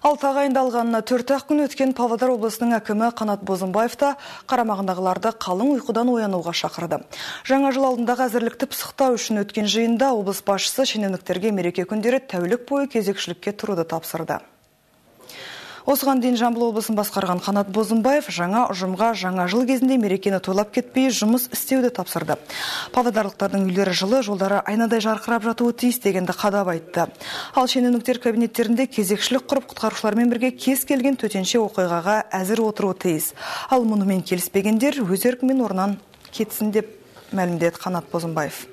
Ал тағайындалғанына төрт ақ күн өткен Павлодар облысының әкімі Қанат Бозымбаев та қарамағындағыларды қалың ұйқыдан оянуға шақырды. Жаңа жыл алдындағы әзірлікті пысықтау үшін өткен жиында облыс басшысы шенеуніктерге мереке күндері тәулік бойы кезекшілікке тұруды тапсырды. Осыған дейін Жамбыл облысын басқарған Қанат Бозымбаев жаңа ұжымға жаңа жыл кезінде мерекені тойлап кетпей жұмыс істеуді тапсырды. Павлодарлықтардың үйлері жылы, жолдары айнадай жарқырап жатуы тиіс дегенді қадап айтты. Ал шенеуніктер кабинеттерінде кезекшілік құрып құтқарушылармен бірге кез келген төтенше оқиғаға әзір отыруы тиіс. Ал мұнымен келіспегендер өз еркімен орнан кетсін деп мәлімдеді Қанат Бозымбаев.